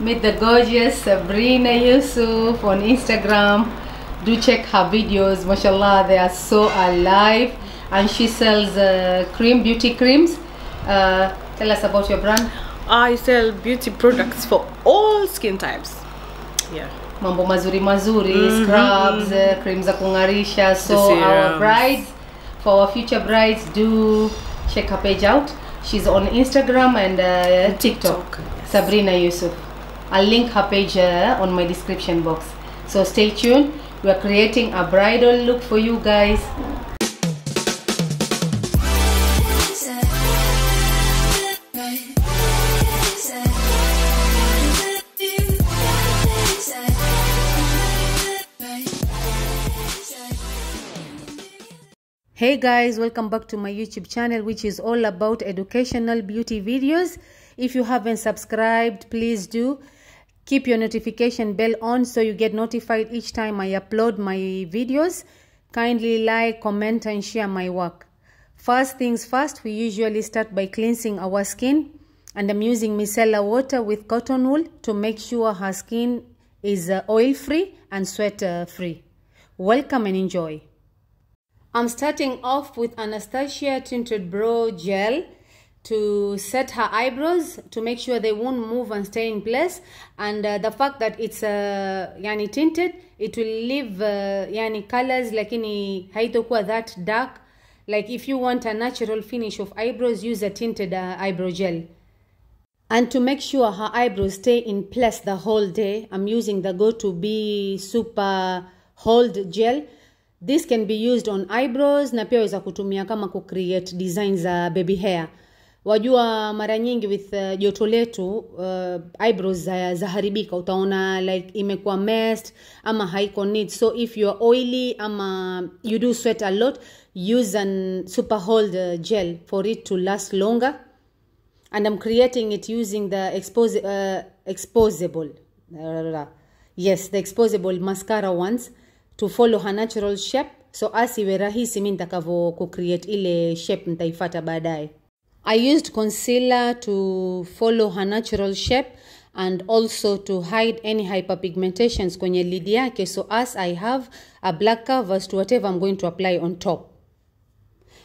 Meet the gorgeous Swabryna Yusuf on Instagram. Do check her videos. Mashallah, they are so alive. And she sells uh, cream, beauty creams. Uh, tell us about your brand. I sell beauty products for all skin types. Yeah. Mambo mazuri mazuri, scrubs, uh, cream za kungarisha. So our brides, for our future brides, do check her page out. She's on Instagram and uh, TikTok. TikTok, yes. Swabryna Yusuf. I'll link her page uh, on my description box. So stay tuned. We are creating a bridal look for you guys. Hey guys, welcome back to my YouTube channel, which is all about educational beauty videos. If you haven't subscribed, please do. Keep your notification bell on so you get notified each time I upload my videos. Kindly like, comment, and share my work. First things first, we usually start by cleansing our skin, and I'm using micellar water with cotton wool to make sure her skin is uh, oil free and sweat free. Welcome and enjoy. I'm starting off with Anastasia Tinted Brow Gel to set her eyebrows to make sure they won't move and stay in place. And uh, the fact that it's uh, yani tinted it will leave uh, yani colors like lakini haitokuwa that dark. Like if you want a natural finish of eyebrows use a tinted uh, eyebrow gel. And to make sure her eyebrows stay in place the whole day, I'm using the Got2b Super Hold Gel. This can be used on eyebrows na pia waweza kutumia kama kucreate design za baby hair. Wajua mara nyingi with uh, joto letu uh, eyebrows za, utaona like imekuwa messed ama haiko neat. So if you are oily ama you do sweat a lot, use an super hold uh, gel for it to last longer. And I'm creating it using the expose, uh, exposable. Yes the exposable mascara ones to follow her natural shape so as iwe rahisi mi nitakavyo kucreate ile shape nitaifata baadaye. I used concealer to follow her natural shape and also to hide any hyperpigmentations kwenye lid yake so as I have a black covers to whatever I'm going to apply on top.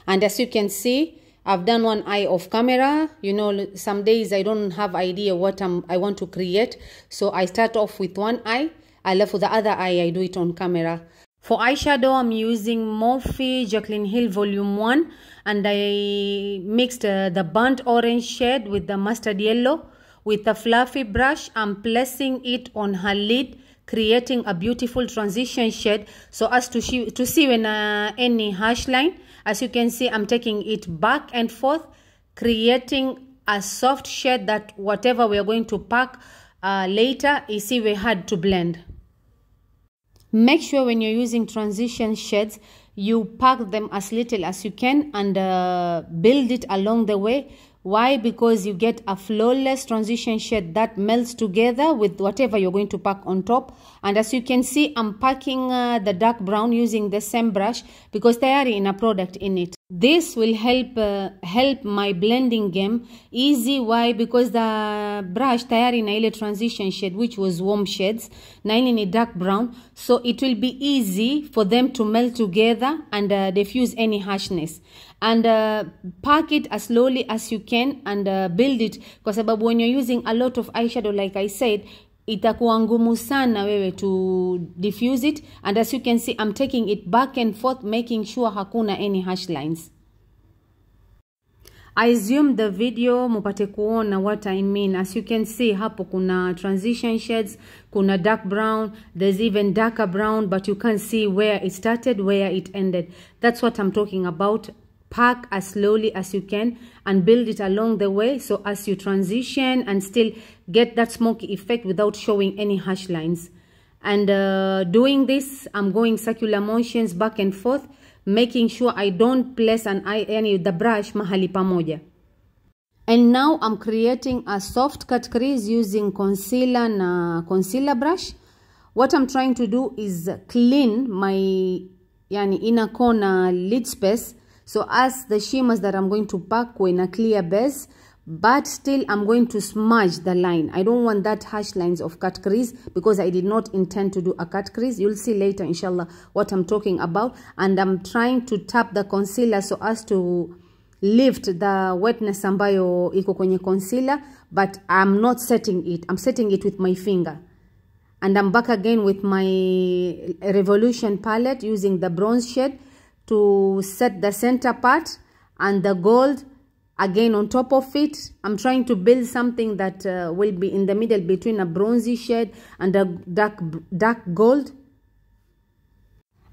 And as you can see i've done one eye of camera. You know some days i don't have idea what I'm, i want to create so i start off with one eye alafu the other eye i do it on camera. For eyeshadow i'm using morphe jaclyn hill volume 1 and i mixed uh, the burnt orange shade with the mustard yellow. With a fluffy brush i'm placing it on her lid creating a beautiful transition shade so as to, she, to see when uh, any harsh line. As you can see i'm taking it back and forth creating a soft shade that whatever we are going to pack uh, later isiwe hard to blend make sure when you're using transition shades you pack them as little as you can and uh, build it along the way. Why? Because you get a flawless transition shade that melts together with whatever you're going to pack on top. And as you can see i'm packing uh, the dark brown using the same brush because they are in a product in it this will help uh, help my blending game easy. Why? Because the brush tayari na ile transition shade which was warm shades na ile ni dark brown. So it will be easy for them to melt together and uh, diffuse any harshness. And uh, pack it as slowly as you can and uh, build it. Sababu when you're using a lot of eyeshadow like i said itakuwa ngumu sana wewe to diffuse it and as you can see i'm taking it back and forth making sure hakuna any hash lines I assume the video mupate kuona what I mean. As you can see hapo kuna transition shades, kuna dark brown, there's even darker brown but you can't see where it started, where it ended. That's what I'm talking about. Pack as slowly as you can and build it along the way so as you transition and still get that smoky effect without showing any harsh lines. And uh, doing this, I'm going circular motions back and forth making sure I don't place an eye, any the brush mahali pamoja. And now I'm creating a soft cut crease using concealer na concealer brush. What I'm trying to do is clean my yani inner corner lid space so as the shimmers that I'm going to pack in a clear base but still I'm going to smudge the line. I don't want that harsh lines of cut crease because I did not intend to do a cut crease. You'll see later inshallah what I'm talking about and I'm trying to tap the concealer so as to lift the wetness ambayo iko kwenye concealer but I'm not setting it. I'm setting it with my finger. And I'm back again with my Revolution palette using the bronze shade to set the center part and the gold again on top of it. I'm trying to build something that uh, will be in the middle between a bronzy shade and a dark dark gold.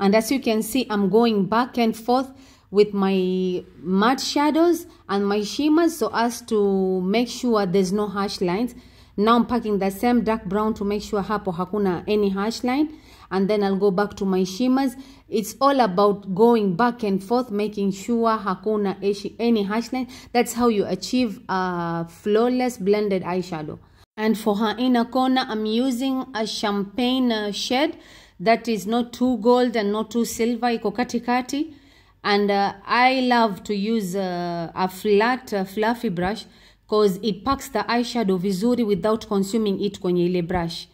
And as you can see i'm going back and forth with my matte shadows and my shimmers so as to make sure there's no harsh lines now i'm packing the same dark brown to make sure hapo hakuna any harsh line and then I'll go back to my shimmers. It's all about going back and forth, making sure hakuna any harsh line. That's how you achieve a flawless blended eyeshadow. And for her inner corner, I'm using a champagne uh, shade that is not too gold and not too silver, iko katikati. And uh, I love to use uh, a flat, uh, fluffy brush because it packs the eyeshadow vizuri without consuming it kwenye ile brush.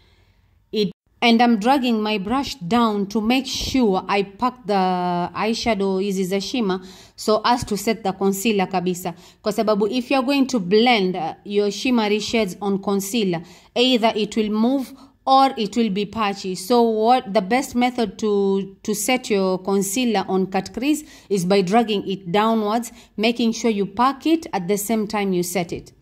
It and I'm dragging my brush down to make sure I pack the eyeshadow hizi za shima so as to set the concealer kabisa kwa sababu if you're going to blend uh, your shimmery shades on concealer either it will move or it will be patchy so what the best method to to set your concealer on cut crease is by dragging it downwards making sure you pack it at the same time you set it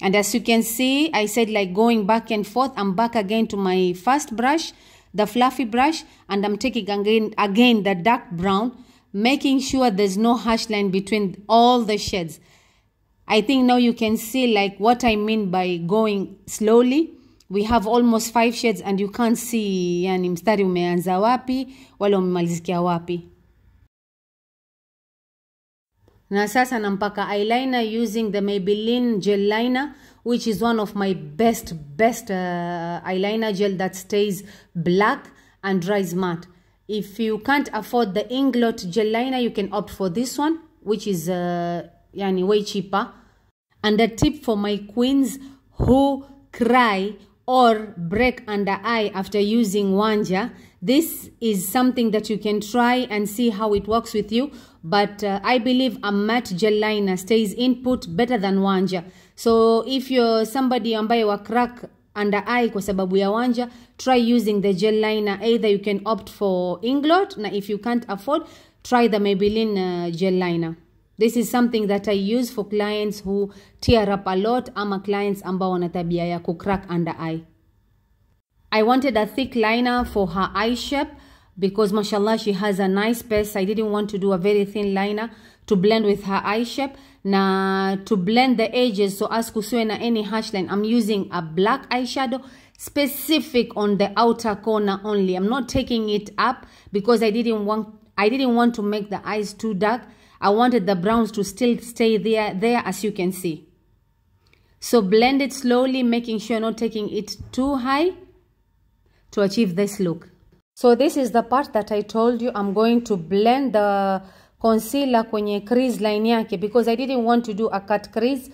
and as you can see, I said like going back and forth. I'm back again to my first brush, the fluffy brush, and I'm taking again, again the dark brown, making sure there's no harsh line between all the shades. I think now you can see like what I mean by going slowly. We have almost five shades and you can't see yani mstari umeanza wapi wala umemalizikia wapi. na sasa nampaka eyeliner using the Maybelline gel liner which is one of my best best uh, eyeliner gel that stays black and dries matte if you can't afford the Inglot gel liner you can opt for this one which is uh, yani way cheaper and a tip for my queens who cry or break under eye after using Wanja. This is something that you can try and see how it works with you. But uh, I believe a matte gel liner stays input better than Wanja. So if you're somebody ambaye wa crack under eye kwa sababu ya Wanja, try using the gel liner. Either you can opt for Inglot, na if you can't afford, try the Maybelline uh, gel liner. This is something that I use for clients who tear up a lot ama clients ambao wana tabia ya kucrack under eye. I wanted a thick liner for her eye shape because mashallah she has a nice space. I didn't want to do a very thin liner to blend with her eye shape. Na to blend the edges so as kusiwe na any harsh line, I'm using a black eyeshadow specific on the outer corner only. I'm not taking it up because I didn't want I didn't want to make the eyes too dark. I wanted the browns to still stay there, there as you can see. So blend it slowly, making sure not taking it too high to achieve this look. So this is the part that I told you I'm going to blend the concealer kwenye crease line yake because I didn't want to do a cut crease.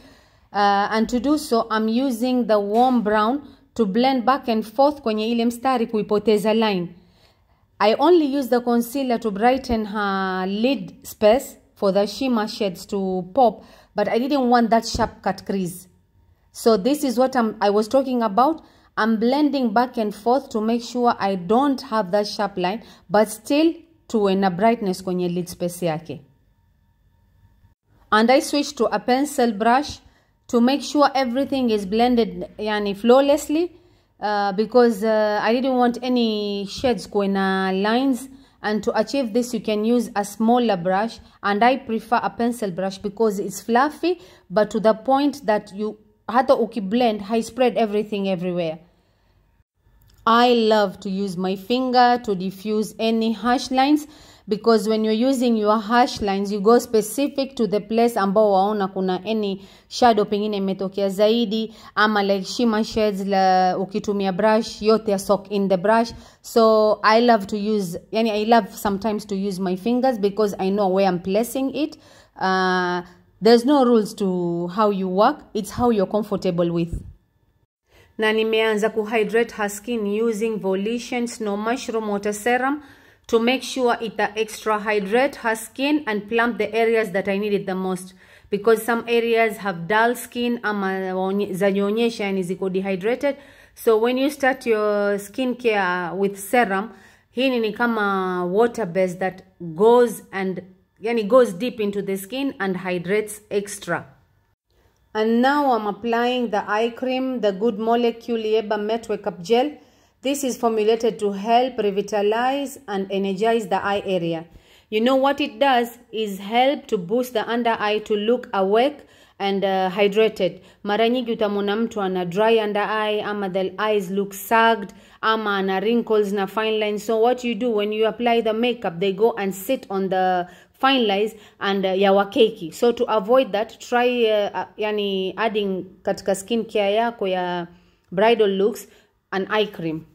Uh, and to do so, I'm using the warm brown to blend back and forth kwenye ile mstari kuipoteza line. I only use the concealer to brighten her lid space for the shimmer shades to pop, but I didn't want that sharp cut crease. So this is what I'm, I was talking about. I'm blending back and forth to make sure I don't have that sharp line, but still tuwe na brightness kwenye lid space yake. And I switched to a pencil brush to make sure everything is blended yani flawlessly uh, because uh, I didn't want any shades kuena lines and to achieve this you can use a smaller brush and I prefer a pencil brush because it's fluffy but to the point that you hata ukiblend high spread everything everywhere. I love to use my finger to diffuse any harsh lines because when you're using your harsh lines you go specific to the place ambao waona kuna any shadow pengine imetokea zaidi ama like shimmer shades la ukitumia brush yote soak in the brush. So I love to use yani I love sometimes to use my fingers because I know where I'm placing it. Uh, there's no rules to how you work it's how you're comfortable with. Na nimeanza kuhydrate her skin using volition snow mushroom water serum to make sure ita extra hydrate her skin and plump the areas that i needed the most. Because some areas have dull skin ama zaonyesha yani ziko dehydrated. So when you start your skin care with serum hii ni kama water base that goes and yani goes deep into the skin and hydrates extra. And now i'm applying the eye cream the good molecule yeba matte wake up gel this is formulated to help revitalize and energize the eye area. You know what it does is help to boost the under eye to look awake and uh, hydrated. Mara nyingi utamwona mtu ana dry under eye ama the eyes look sagged ama ana wrinkles na fine lines. So what you do when you apply the makeup they go and sit on the fine lines and uh, yawa keki so to avoid that try uh, uh, yani adding katika skin care yako ya bridal looks an eye cream.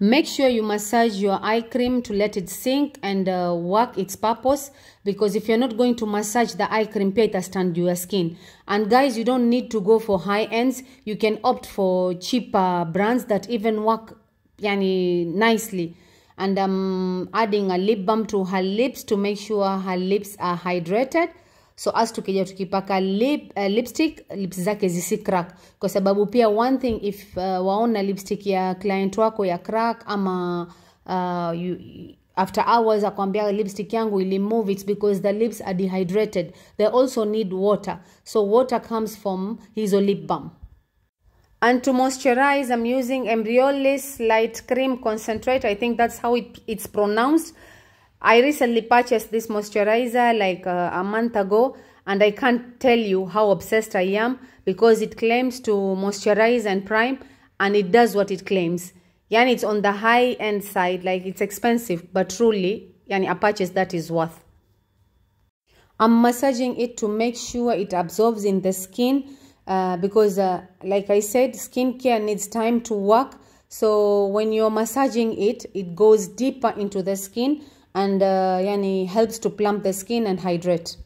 Make sure you massage your eye cream to let it sink and uh, work its purpose because if you're not going to massage the eye cream pia itastand your skin. And guys you don't need to go for high ends. You can opt for cheaper brands that even work yani nicely. And I'm adding a lip balm to her lips to make sure her lips are hydrated so as tukija tukipaka lip, uh, lipstick lips zake zisi crack. Kwa sababu pia one thing if uh, waona lipstick ya client wako ya crack ama uh, you, after hours akwambia lipstick yangu ilimove it's because the lips are dehydrated. They also need water. So water comes from hizo lip balm. And to moisturize i'm using embryolis light cream concentrate. I think that's how it, it's pronounced i recently purchased this moisturizer like uh, a month ago and i can't tell you how obsessed i am because it claims to moisturize and prime and it does what it claims. Yani it's on the high end side like it's expensive but truly yani a purchase that is worth. I'm massaging it to make sure it absorbs in the skin uh, because uh, like i said skincare needs time to work. So when you're massaging it it goes deeper into the skin and uh, yani helps to plump the skin and hydrate.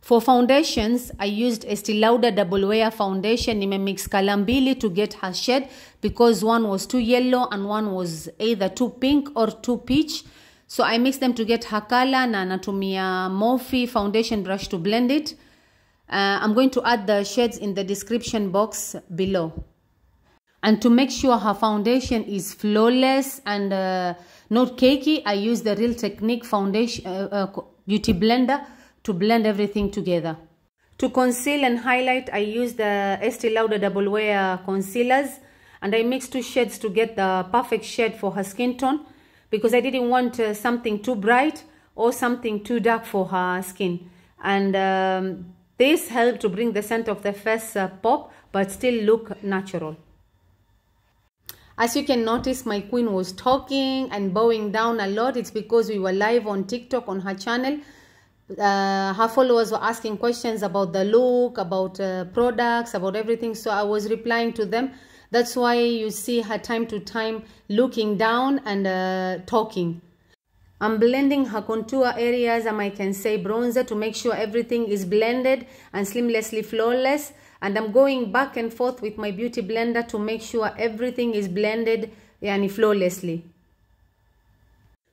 For foundations i used Estee Lauder double wear foundation. Nimemix color mbili to get her shade because one was too yellow and one was either too pink or too peach. So i mixed them to get her color na natumia Morphe foundation brush to blend it. Uh, i'm going to add the shades in the description box below. And to make sure her foundation is flawless and uh, not cakey i use the real technique foundation uh, uh, beauty blender to blend everything together. To conceal and highlight i use the Estee Lauder double wear concealers and i mix two shades to get the perfect shade for her skin tone because i didn't want uh, something too bright or something too dark for her skin. And um, this helped to bring the scent of the face uh, pop but still look natural as you can notice, my queen was talking and bowing down a lot. It's because we were live on TikTok on her channel. Uh, her followers were asking questions about the look, about uh, products, about everything. So I was replying to them. That's why you see her time to time looking down and uh, talking. I'm blending her contour areas, and I can say bronzer to make sure everything is blended and seamlessly flawless and I'm going back and forth with my beauty blender to make sure everything is blended yani flawlessly.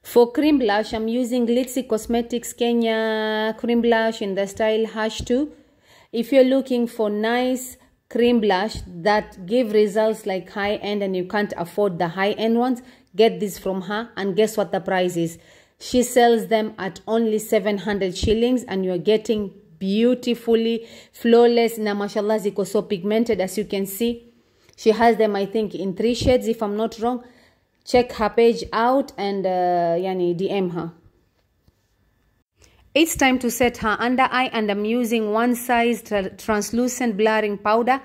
For cream blush, I'm using Glitzy Cosmetics Kenya cream blush in the style Hash 2. If you're looking for nice cream blush that give results like high end and you can't afford the high end ones, get this from her and guess what the price is. She sells them at only 700 shillings and you're getting beautifully flawless. Na mashallah ziko so pigmented as you can see. She has them i think in three shades if i'm not wrong. Check her page out and uh, yani dm her. It's time to set her under eye and i'm using one size tra translucent blurring powder.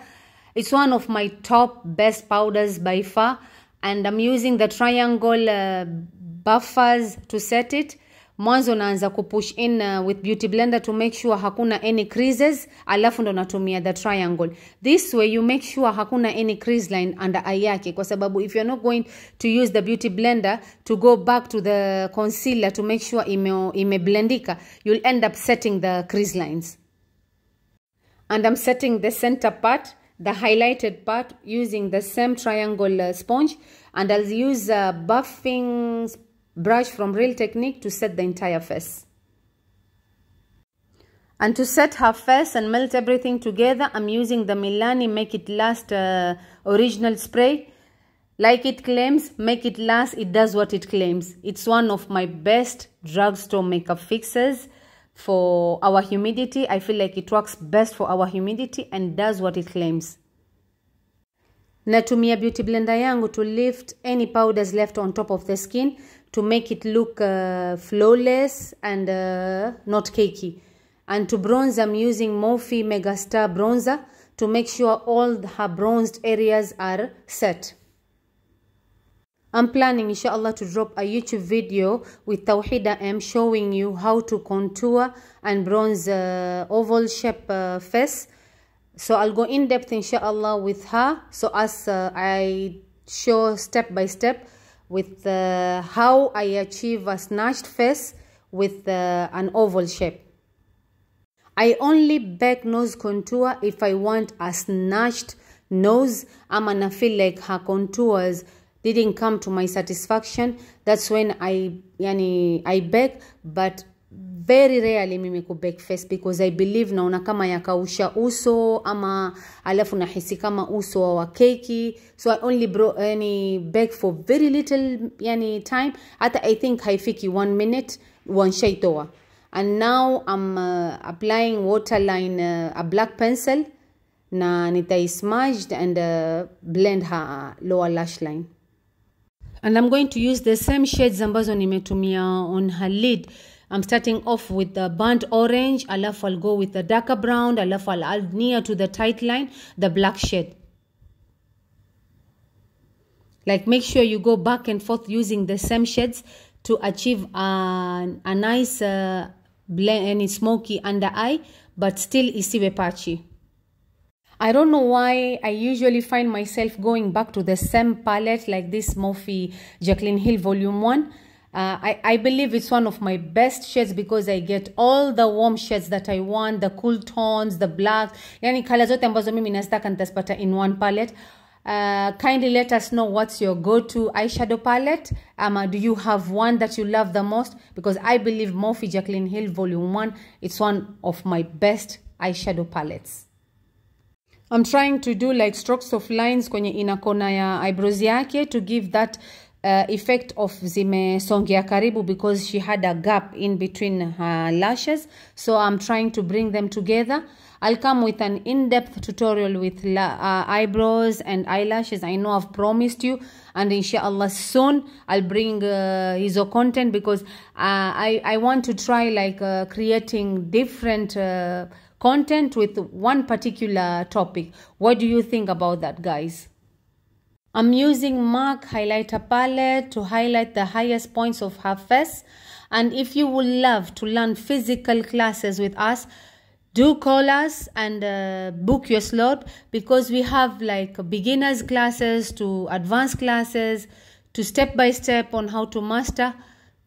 It's one of my top best powders by far. And i'm using the triangle uh, buffers to set it mwanzo naanza kupush in uh, with beauty blender to make sure hakuna any creases alafu ndo natumia the triangle. This way you make sure hakuna any crease line under eye yake kwa sababu if you're not going to use the beauty blender to go back to the concealer to make sure ime, imeblendika you'll end up setting the crease lines. And I'm setting the center part the highlighted part using the same triangle uh, sponge. And I'll use a buffing brush from Real Technique to set the entire face. And to set her face and melt everything together, I'm using the Milani Make It Last uh, original spray. Like it claims, make it last, it does what it claims. It's one of my best drugstore makeup fixes for our humidity. I feel like it works best for our humidity and does what it claims. Natumia beauty blender yangu to lift any powders left on top of the skin to make it look uh, flawless and uh, not cakey. And to bronze, I'm using Morphe Megastar bronzer to make sure all her bronzed areas are set. I'm planning inshallah to drop a YouTube video with Tawhida M showing you how to contour and bronze uh, oval shape uh, face. So I'll go in depth inshallah with her so as uh, I show step by step with uh, how I achieve a snatched face with uh, an oval shape. I only bake nose contour if I want a snatched nose. I'm gonna feel like her contours didn't come to my satisfaction. That's when I yani I bake, but very rarely mimi ku face because I believe naona kama yakausha uso ama alafu nahisi kama uso wa keki so I only bro, yani bake for very little yani time. Hata I think haifiki one minute wanshaitoa and now I'm uh, applying waterline uh, a black pencil na nitai smudged and uh, blend her lower lash line. And I'm going to use the same shades ambazo nimetumia on her lid I'm starting off with the burnt orange, alafu I'll go with the darker brown, alafu I'll add near to the tight line, the black shade. Like make sure you go back and forth using the same shades to achieve a, a nice uh, blend, any smoky under eye, but still isiwe patchy. I don't know why I usually find myself going back to the same palette like this Morphe Jaclyn Hill Volume 1. Uh, I, I believe it's one of my best shades because I get all the warm shades that I want, the cool tones, the black, yani color zote ambazo mimi nazitaka in one palette. Uh, kindly let us know what's your go-to eyeshadow palette. Um, do you have one that you love the most? Because I believe Morphe Jaclyn Hill Volume 1, it's one of my best eyeshadow palettes. I'm trying to do like strokes of lines kwenye ina kona ya eyebrows yake to give that uh, effect of zimesongea karibu because she had a gap in between her lashes. So i'm trying to bring them together. I'll come with an in-depth tutorial with la- uh, eyebrows and eyelashes. I know i've promised you and inshallah soon i'll bring uh, hizo content because uh, I, I want to try like uh, creating different uh, content with one particular topic. What do you think about that guys I'm using MAC highlighter palette to highlight the highest points of her face. And if you would love to learn physical classes with us, do call us and uh, book your slot because we have like beginners classes to advanced classes to step by step on how to master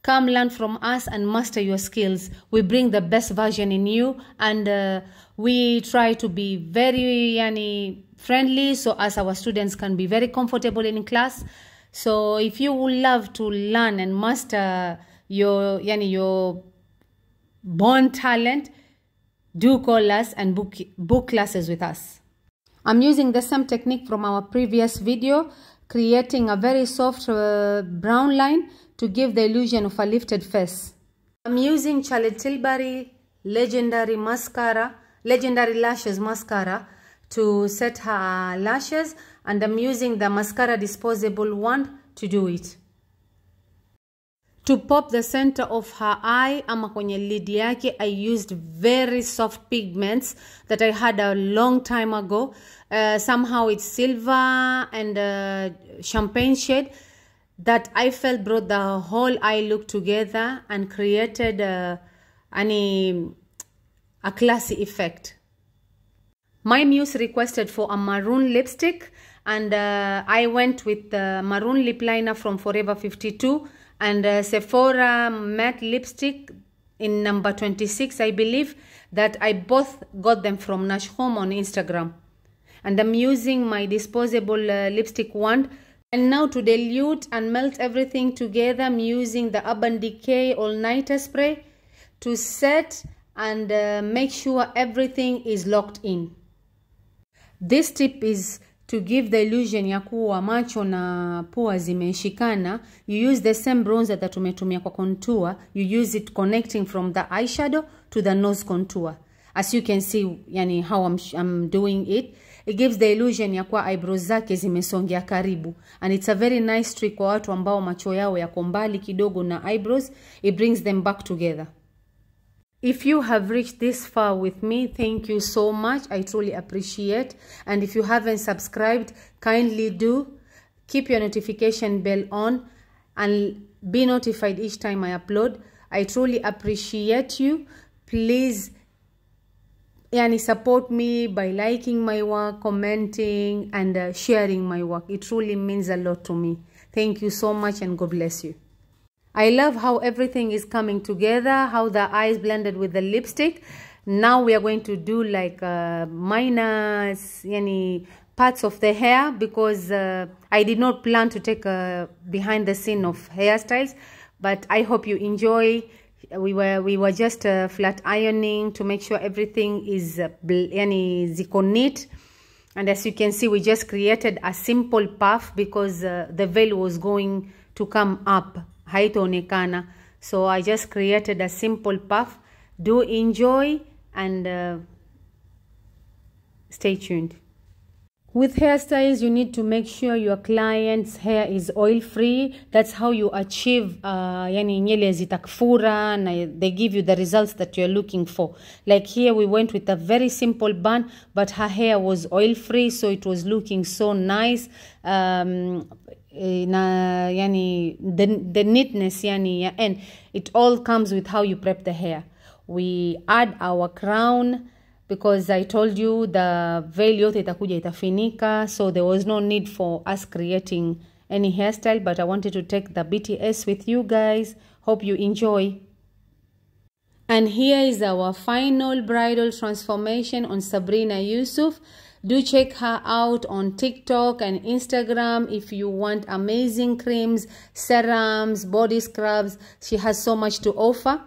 come learn from us and master your skills. We bring the best version in you and uh, we try to be very yani friendly so as our students can be very comfortable in class. So if you would love to learn and master your yani your born talent do call us and book book classes with us. I'm using the same technique from our previous video creating a very soft uh, brown line to give the illusion of a lifted face i'm using charlotte tilbury legendary mascara legendary lashes mascara to set her lashes and I'm using the mascara disposable one to do it. To pop the center of her eye ama kwenye lid yake I used very soft pigments that I had a long time ago. Uh, somehow it's silver and uh, champagne shade. that I felt brought the whole eye look together and created any, a classy effect. My muse requested for a maroon lipstick and uh, I went with the maroon lip liner from Forever 52 and uh, Sephora matte lipstick in number 26 I believe that I both got them from Nash Home on Instagram and I'm using my disposable uh, lipstick wand and now to dilute and melt everything together I'm using the Urban Decay All Nighter Spray to set and uh, make sure everything is locked in. This tip is to give the illusion ya kuwa macho na pua zimeshikana. You use the same bronzer that tumetumia kwa contour. You use it connecting from the eyeshadow to the nose contour. As you can see, yani how I'm, I'm doing it. It gives the illusion ya kuwa eyebrows zake zimesongea karibu. And it's a very nice trick kwa watu ambao macho yao yako mbali kidogo na eyebrows. It brings them back together. If you have reached this far with me, thank you so much. I truly appreciate. And if you haven't subscribed, kindly do. Keep your notification bell on and be notified each time I upload. I truly appreciate you. Please yani support me by liking my work, commenting and uh, sharing my work. It truly means a lot to me. Thank you so much and God bless you. I love how everything is coming together, how the eyes blended with the lipstick. Now we are going to do like uh, minor yani, parts of the hair because uh, I did not plan to take a behind the scene of hairstyles. But I hope you enjoy. We were we were just uh, flat ironing to make sure everything is uh, yani, ziko neat. And as you can see, we just created a simple puff because uh, the veil was going to come up. Haitaonekana. So i just created a simple puff do enjoy and uh, stay tuned with hairstyles you need to make sure your client's hair is oil free that's how you achieve uh, yani nyele zitakfura na they give you the results that you're looking for. Like here we went with a very simple bun but her hair was oil free so it was looking so nice. Um, na yani the, the neatness yani and it all comes with how you prep the hair. We add our crown because i told you the veil yote itakuja itafinika so there was no need for us creating any hairstyle but i wanted to take the bts with you guys hope you enjoy and here is our final bridal transformation on swabryna yusuf do check her out on TikTok and Instagram if you want amazing creams, serums, body scrubs. She has so much to offer.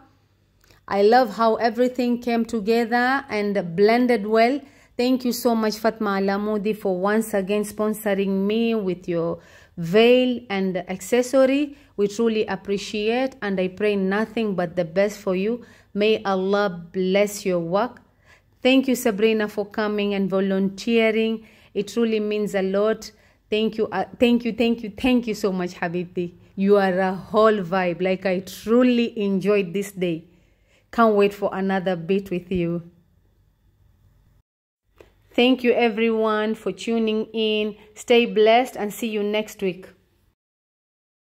I love how everything came together and blended well. Thank you so much, Fatma Alamoody, for once again sponsoring me with your veil and accessory. We truly appreciate and I pray nothing but the best for you. May Allah bless your work. Thank you, Swabryna, for coming and volunteering. It truly means a lot. Thank you, uh, thank you, thank you, thank you so much, Habibti. You are a whole vibe. Like I truly enjoyed this day. Can't wait for another bit with you. Thank you, everyone, for tuning in. Stay blessed and see you next week.